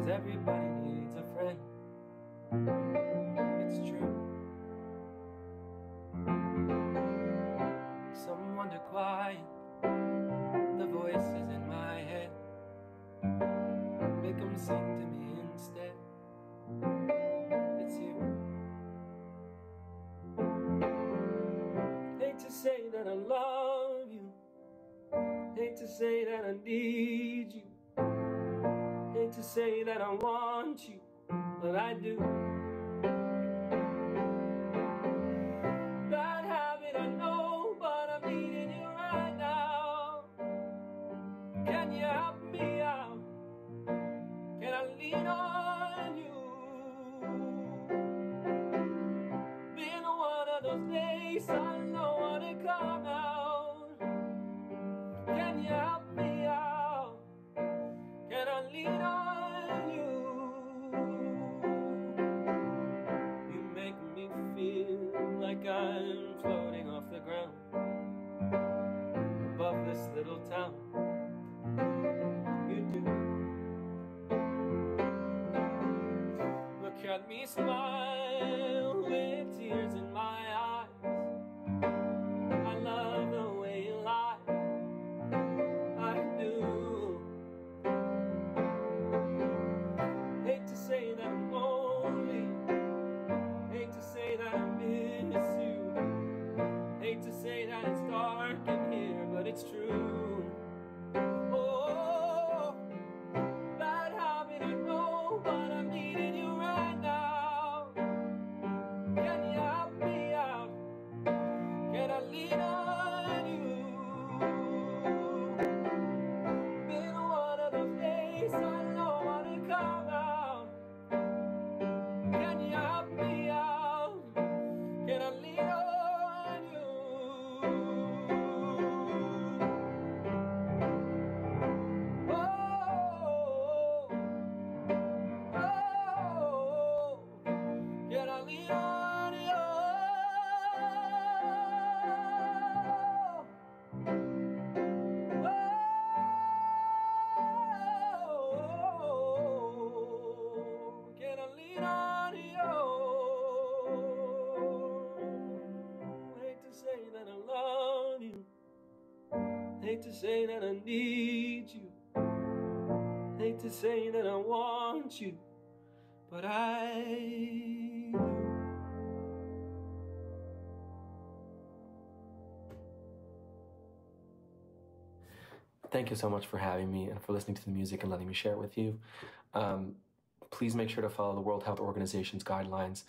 Cause everybody needs a friend. It's true. Someone to quiet the voices in my head. Make them sing to me instead. It's you. Hate to say that I love you. Hate to say that I need you. Hate to say that I want you, but I do. Bad habit, I know, but I'm needing you right now. Can you help me out? Can I lean on you? Been one of those days I know what to come out. Can you help like I'm floating off the ground above this little town. You do. Look at me smile with tears in my eyes. Hate to say that I need you. Hate to say that I want you, but I do. Thank you so much for having me and for listening to the music and letting me share it with you. Um, please make sure to follow the World Health Organization's guidelines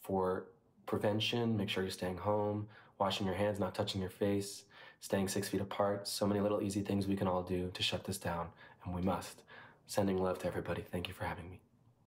for prevention. Make sure you're staying home, washing your hands, not touching your face, staying six feet apart. So many little easy things we can all do to shut this down, and we must. Sending love to everybody. Thank you for having me.